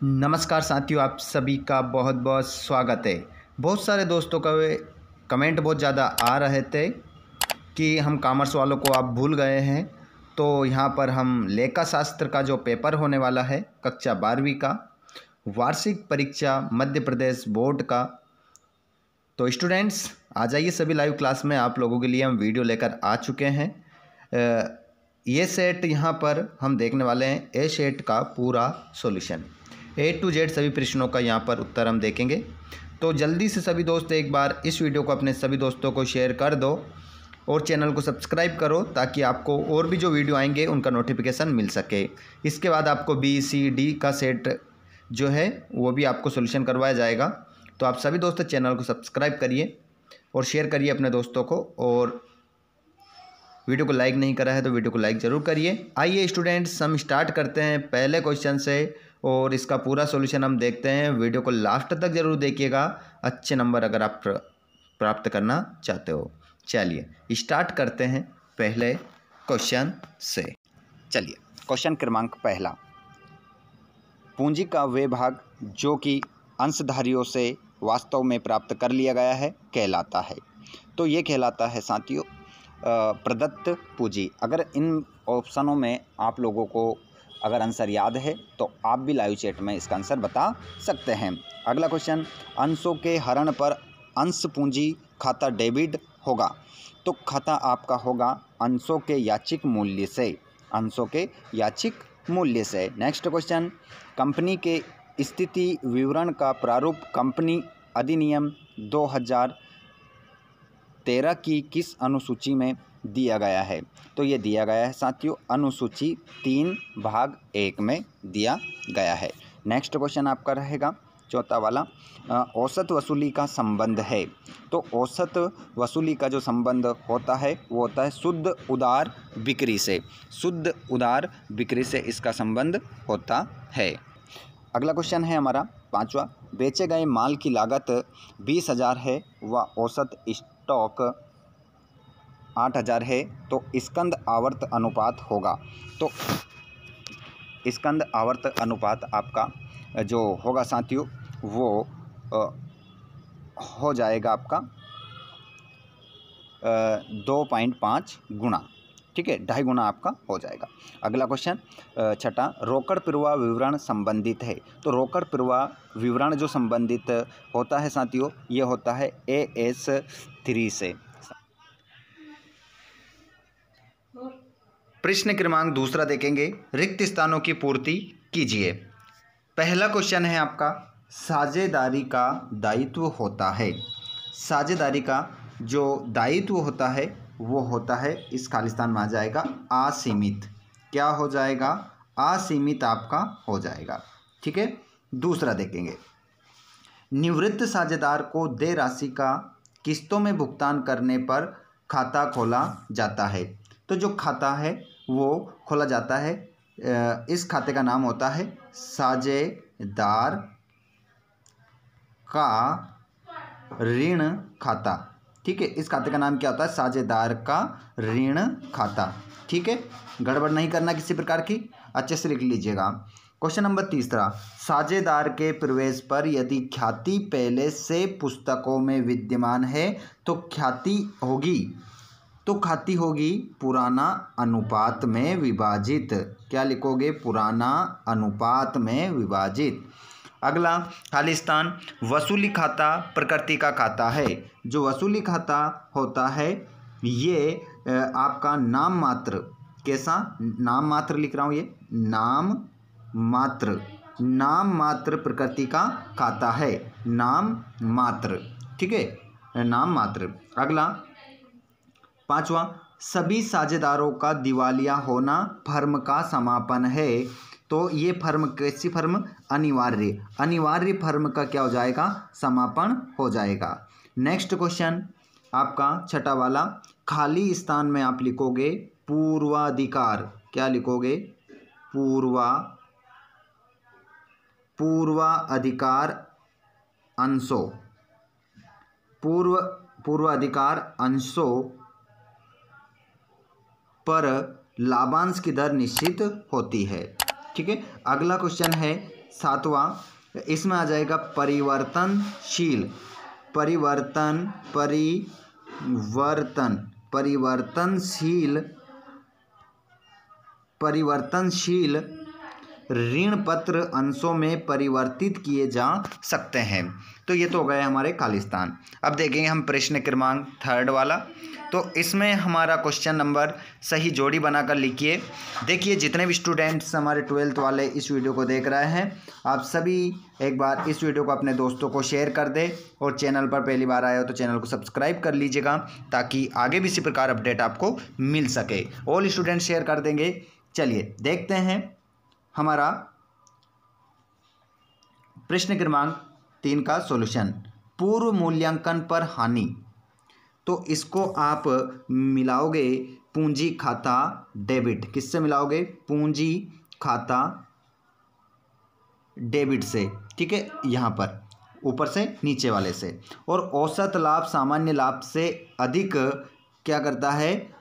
नमस्कार साथियों, आप सभी का बहुत बहुत स्वागत है। बहुत सारे दोस्तों का कमेंट बहुत ज़्यादा आ रहे थे कि हम कॉमर्स वालों को आप भूल गए हैं। तो यहाँ पर हम लेखा शास्त्र का जो पेपर होने वाला है, कक्षा बारहवीं का, वार्षिक परीक्षा मध्य प्रदेश बोर्ड का। तो स्टूडेंट्स आ जाइए सभी लाइव क्लास में आप लोगों के लिए हम वीडियो लेकर आ चुके हैं। ये सेट यहाँ पर हम देखने वाले हैं ए सेट का पूरा सॉल्यूशन ए टू जेड सभी प्रश्नों का यहाँ पर उत्तर हम देखेंगे। तो जल्दी से सभी दोस्त एक बार इस वीडियो को अपने सभी दोस्तों को शेयर कर दो और चैनल को सब्सक्राइब करो ताकि आपको और भी जो वीडियो आएँगे, उनका नोटिफिकेशन मिल सके। इसके बाद आपको बी सी डी का सेट जो है, वो भी आपको सोल्यूशन करवाया जाएगा। तो आप सभी दोस्त चैनल को सब्सक्राइब करिए और शेयर करिए अपने दोस्तों को और वीडियो को लाइक नहीं करा है तो वीडियो को लाइक ज़रूर करिए। आइए स्टूडेंट्स हम स्टार्ट करते हैं पहले क्वेश्चन से। और इसका पूरा सॉल्यूशन हम देखते हैं। वीडियो को लास्ट तक ज़रूर देखिएगा। अच्छे नंबर अगर आप प्राप्त करना चाहते हो। चलिए स्टार्ट करते हैं पहले क्वेश्चन से। चलिए क्वेश्चन क्रमांक पहला। पूंजी का वे भाग जो कि अंशधारियों से वास्तव में प्राप्त कर लिया गया है, कहलाता है। तो ये कहलाता है साथियों प्रदत्त पूंजी। अगर इन ऑप्शनों में आप लोगों को अगर आंसर याद है तो आप भी लाइव चैट में इसका आंसर बता सकते हैं। अगला क्वेश्चन अंशों के हरण पर अंश पूंजी खाता डेबिट होगा तो खाता आपका होगा अंशों के याचिक मूल्य से, अंशों के याचिक मूल्य से। नेक्स्ट क्वेश्चन कंपनी के स्थिति विवरण का प्रारूप कंपनी अधिनियम 2013 की किस अनुसूची में दिया गया है। तो ये दिया गया है साथियों, अनुसूची तीन भाग एक में दिया गया है। नेक्स्ट क्वेश्चन आपका रहेगा, चौथा वाला औसत वसूली का संबंध है। तो औसत वसूली का जो संबंध होता है, वो होता है शुद्ध उदार बिक्री से। शुद्ध उदार बिक्री से इसका संबंध होता है। अगला क्वेश्चन है हमारा पांचवा। बेचे गए माल की लागत बीस हज़ार है व औसत स्टॉक आठ हज़ार है तो स्कंद आवर्त अनुपात होगा। तो स्कंद आवर्त अनुपात आपका, जो होगा साथियों, वो हो जाएगा आपका दो पॉइंट पाँच गुणा। ठीक है, ढाई गुना आपका हो जाएगा। अगला क्वेश्चन छठा, रोकड़ प्रवाह विवरण संबंधित है। तो रोकड़ प्रवाह विवरण जो संबंधित होता है साथियों, ये होता है ए एस थ्री से। प्रश्न क्रमांक दूसरा देखेंगे। रिक्त स्थानों की पूर्ति कीजिए। पहला क्वेश्चन है आपका, साझेदारी का दायित्व होता है। साझेदारी का जो दायित्व होता है, वो होता है, इस खालिस्तान में आ जाएगा, असीमित। क्या हो जाएगा? असीमित आपका हो जाएगा। ठीक है? दूसरा देखेंगे। निवृत्त साझेदार को दे राशि का किस्तों में भुगतान करने पर खाता खोला जाता है। तो जो खाता है वो खोला जाता है। इस खाते का नाम होता है साझेदार का ऋण खाता। ठीक है, इस खाते का नाम क्या होता है? साझेदार का ऋण खाता। ठीक है, गड़बड़ नहीं करना किसी प्रकार की। अच्छे से लिख लीजिएगा। क्वेश्चन नंबर तीसरा, साझेदार के प्रवेश पर यदि ख्याति पहले से पुस्तकों में विद्यमान है तो ख्याति होगी। तो खाती होगी पुराना अनुपात में विभाजित। क्या लिखोगे? पुराना अनुपात में विभाजित। अगला, खालिस्तान, वसूली खाता प्रकृति का खाता है। जो वसूली खाता होता है, ये आपका नाम मात्र, कैसा? नाम मात्र लिख रहा हूँ ये। नाम मात्र। नाम मात्र प्रकृति का खाता है। नाम मात्र। ठीक है? नाम मात्र। अगला पांचवा, सभी साझेदारों का दिवालिया होना फर्म का समापन है। तो ये फर्म कैसी फर्म अनिवार्य अनिवार्य फर्म का क्या हो जाएगा? समापन हो जाएगा। नेक्स्ट क्वेश्चन आपका छठा वाला, खाली स्थान में आप लिखोगे पूर्वाधिकार, क्या लिखोगे? पूर्वा, पूर्वाधिकार अंशों। पूर्व, पूर्वाधिकार अंशों पर लाभांश की दर निश्चित होती है। ठीक है? अगला क्वेश्चन है सातवां। इसमें आ जाएगा परिवर्तनशील। परिवर्तन परिवर्तन, परिवर्तनशील परिवर्तनशील ऋण पत्र अंशों में परिवर्तित किए जा सकते हैं। तो ये तो हो गए हमारे खालिस्तान। अब देखेंगे हम प्रश्न क्रमांक थर्ड वाला। तो इसमें हमारा क्वेश्चन नंबर सही जोड़ी बनाकर लिखिए। देखिए, जितने भी स्टूडेंट्स हमारे ट्वेल्थ वाले इस वीडियो को देख रहे हैं, आप सभी एक बार इस वीडियो को अपने दोस्तों को शेयर कर दें और चैनल पर पहली बार आए हो तो चैनल को सब्सक्राइब कर लीजिएगा ताकि आगे भी इसी प्रकार अपडेट आपको मिल सके। ऑल स्टूडेंट शेयर कर देंगे। चलिए, देखते हैं। हमारा प्रश्न क्रमांक तीन का सॉल्यूशन पूर्व मूल्यांकन पर हानि। तो इसको आप मिलाओगे पूंजी खाता डेबिट। किससे मिलाओगे? पूंजी खाता डेबिट से। ठीक है? यहाँ पर। ऊपर से, नीचे वाले से। और औसत लाभ, सामान्य लाभ से अधिक क्या करता है?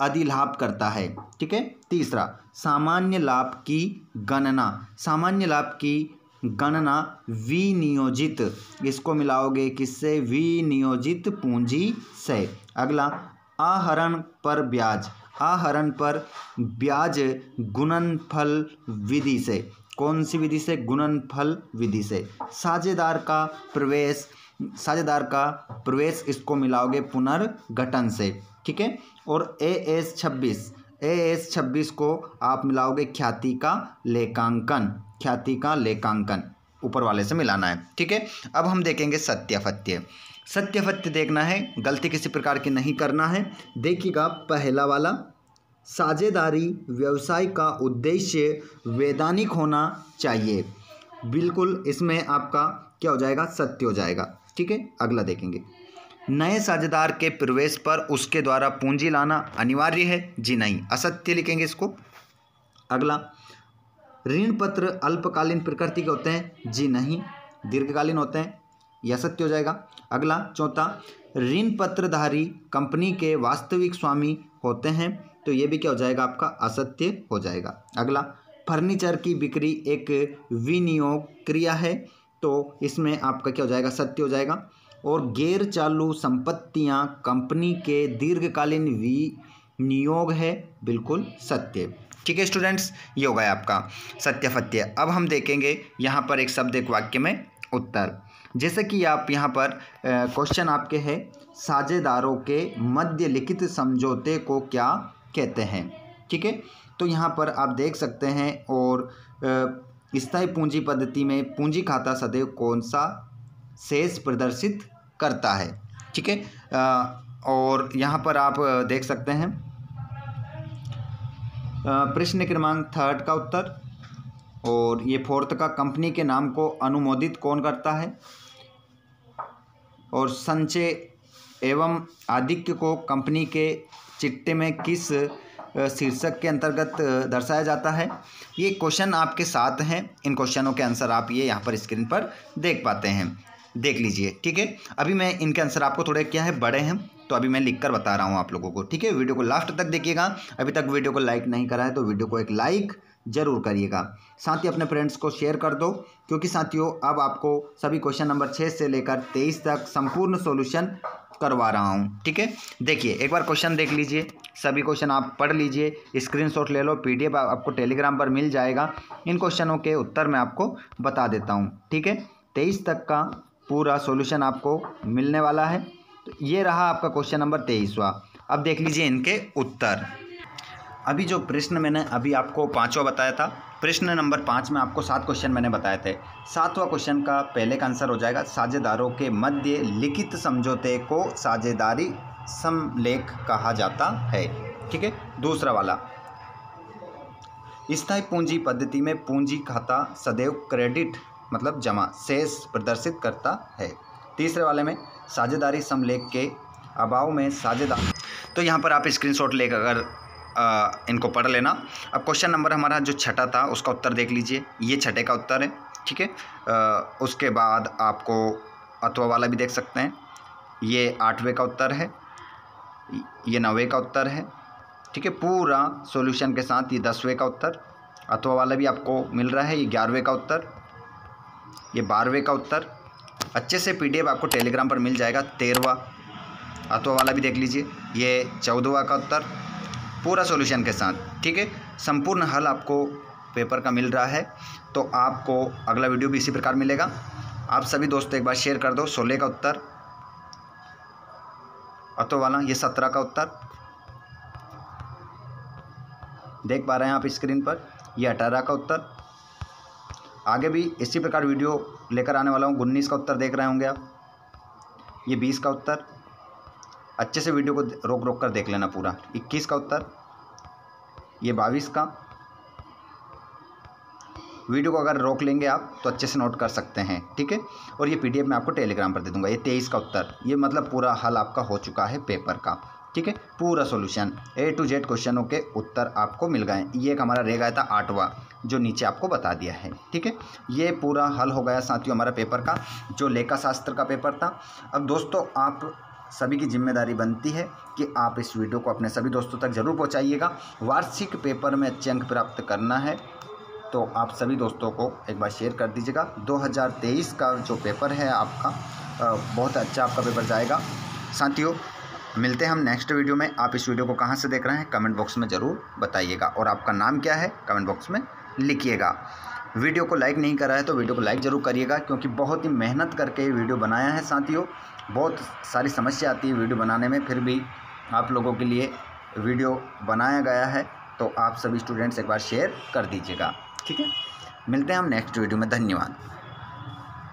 अधिलाभ करता है, ठीक है? तीसरा, सामान्य लाभ की गणना। सामान्य लाभ की गणना विनियोजित। इसको मिलाओगे किससे? विनियोजित पूंजी से। अगला, आहरण पर ब्याज। आहरण पर ब्याज गुणनफल विधि से। कौन सी विधि से? गुणनफल विधि से। साझेदार का प्रवेश साझेदार का प्रवेश इसको मिलाओगे पुनर्गठन से, ठीक है? और ए एस छब्बीस ए एस छब्बीस को आप मिलाओगे ख्याति का लेखांकन, ख्याति का लेखांकन, ऊपर वाले से मिलाना है, ठीक है? अब हम देखेंगे सत्याफत्य। सत्याफत्य देखना है, गलती किसी प्रकार की नहीं करना है। देखिएगा पहला वाला, साझेदारी व्यवसाय का उद्देश्य वैधानिक होना चाहिए। बिल्कुल इसमें आपका क्या हो जाएगा? सत्य हो जाएगा। ठीक है, अगला देखेंगे। नए साझेदार के प्रवेश पर उसके द्वारा पूंजी लाना अनिवार्य है। जी नहीं, असत्य लिखेंगे इसको। अगला, ऋण पत्र अल्पकालीन प्रकृति के होते हैं। जी नहीं, दीर्घकालीन होते हैं यह सत्य हो जाएगा। अगला, चौथा, ऋण पत्रधारी कंपनी के वास्तविक स्वामी होते हैं तो ये भी क्या हो जाएगा आपका? असत्य हो जाएगा। अगला, फर्नीचर की बिक्री एक विनियोग क्रिया है। तो इसमें आपका क्या हो जाएगा? सत्य हो जाएगा। और गैर चालू संपत्तियाँ कंपनी के दीर्घकालीन विनियोग है। बिल्कुल सत्य। ठीक है स्टूडेंट्स, ये हो गया आपका सत्यफत्य अब हम देखेंगे यहाँ पर एक शब्द, एक वाक्य में उत्तर। जैसे कि आप यहाँ पर क्वेश्चन आपके है, साझेदारों के मध्य लिखित समझौते को क्या कहते हैं? ठीक है? तो यहाँ पर आप देख सकते हैं और स्थायी पूंजी पद्धति में पूंजी खाता सदैव कौन सा शेष प्रदर्शित करता है? ठीक है? और यहाँ पर आप देख सकते हैं। प्रश्न क्रमांक थर्ड का उत्तर। और ये फोर्थ का कंपनी के नाम को अनुमोदित कौन करता है? और संचय एवं आधिक्य को कंपनी के चिट्टे में किस शीर्षक के अंतर्गत दर्शाया जाता है। ये क्वेश्चन आपके साथ हैं। इन क्वेश्चनों के आंसर आप ये यहाँ पर स्क्रीन पर देख पाते हैं। देख लीजिए, ठीक है? अभी मैं इनके आंसर आपको थोड़े क्या है, बड़े हैं तो अभी मैं लिख कर बता रहा हूँ आप लोगों को, ठीक है? वीडियो को लास्ट तक देखिएगा। अभी तक वीडियो को लाइक नहीं करा है तो वीडियो को एक लाइक ज़रूर करिएगा। साथ ही अपने फ्रेंड्स को शेयर कर दो, क्योंकि साथियों, अब आपको सभी क्वेश्चन नंबर छः से लेकर तेईस तक संपूर्ण सोल्यूशन करवा रहा हूँ, ठीक है? देखिए, एक बार क्वेश्चन देख लीजिए, सभी क्वेश्चन आप पढ़ लीजिए स्क्रीनशॉट ले लो पीडीएफ आपको टेलीग्राम पर मिल जाएगा। इन क्वेश्चनों के उत्तर मैं आपको बता देता हूँ, ठीक है? तेईस तक का पूरा सॉल्यूशन आपको मिलने वाला है। तो ये रहा आपका क्वेश्चन नंबर तेईसवा। अब देख लीजिए इनके उत्तर। अभी जो प्रश्न मैंने अभी आपको पाँचवा बताया था, प्रश्न नंबर पाँच में आपको सात क्वेश्चन मैंने बताए थे। सातवां क्वेश्चन का पहले का आंसर हो जाएगा, साझेदारों के मध्य लिखित समझौते को साझेदारी समलेख कहा जाता है। ठीक है? दूसरा वाला। स्थायी पूंजी पद्धति में पूंजी खाता सदैव क्रेडिट मतलब जमा, शेष प्रदर्शित करता है। तीसरे वाले में, साझेदारी समलेख के अभाव में साझेदार तो यहाँ पर आप स्क्रीनशॉट लेकर अगर इनको पढ़ लेना। अब क्वेश्चन नंबर हमारा जो छठा था, उसका उत्तर देख लीजिए। ये छठे का उत्तर है, ठीक है? उसके बाद आपको अथवा वाला भी देख सकते हैं। ये आठवें का उत्तर है, ये नवे का उत्तर है, ठीक है? पूरा सॉल्यूशन के साथ ये दसवें का उत्तर, अथवा वाला भी आपको मिल रहा है, ये ग्यारहवें का उत्तर, ये बारहवें का उत्तर। अच्छे से पीडीएफ आपको टेलीग्राम पर मिल जाएगा, तेरहवा, अथवा वाला भी देख लीजिए। ये चौदहवा का उत्तर पूरा सॉल्यूशन के साथ, ठीक है? संपूर्ण हल आपको पेपर का मिल रहा है तो आपको अगला वीडियो भी इसी प्रकार मिलेगा। आप सभी दोस्तों एक बार शेयर कर दो, सोलह का उत्तर अतो वाला ये सत्रह का उत्तर। देख पा रहे हैं आप स्क्रीन पर, ये अठारह का उत्तर। आगे भी इसी प्रकार वीडियो लेकर आने वाला हूँ, उन्नीस का उत्तर देख रहे होंगे आप। ये बीस का उत्तर। अच्छे से वीडियो को रोक रोक कर देख लेना पूरा। इक्कीस का उत्तर। ये बाईस का। वीडियो को अगर रोक लेंगे आप तो अच्छे से नोट कर सकते हैं, ठीक है? और ये पीडीएफ मैं आपको टेलीग्राम पर दे दूँगा। ये तेईस का उत्तर। ये मतलब पूरा हल आपका हो चुका है पेपर का, ठीक है? पूरा सॉल्यूशन। ए टू जेड क्वेश्चनों के उत्तर आपको मिल गए। ये एक हमारा रह गया था आठवा, जो नीचे आपको बता दिया है, ठीक है? ये पूरा हल हो गया साथियों हमारा पेपर का, जो लेखा शास्त्र का पेपर था। अब दोस्तों आप सभी की ज़िम्मेदारी बनती है कि आप इस वीडियो को अपने सभी दोस्तों तक ज़रूर पहुंचाइएगा। वार्षिक पेपर में अच्छे अंक प्राप्त करना है तो आप सभी दोस्तों को एक बार शेयर कर दीजिएगा। 2023 का जो पेपर है आपका बहुत अच्छा आपका पेपर जाएगा। साथियों, मिलते हैं हम नेक्स्ट वीडियो में। आप इस वीडियो को कहाँ से देख रहे हैं, कमेंट बॉक्स में ज़रूर बताइएगा। और आपका नाम क्या है, कमेंट बॉक्स में लिखिएगा। वीडियो को लाइक नहीं करा है तो वीडियो को लाइक ज़रूर करिएगा, क्योंकि बहुत ही मेहनत करके ये वीडियो बनाया है साथियों। बहुत सारी समस्या आती है वीडियो बनाने में, फिर भी आप लोगों के लिए वीडियो बनाया गया है तो आप सभी स्टूडेंट्स एक बार शेयर कर दीजिएगा। ठीक है? मिलते हैं हम नेक्स्ट वीडियो में। धन्यवाद।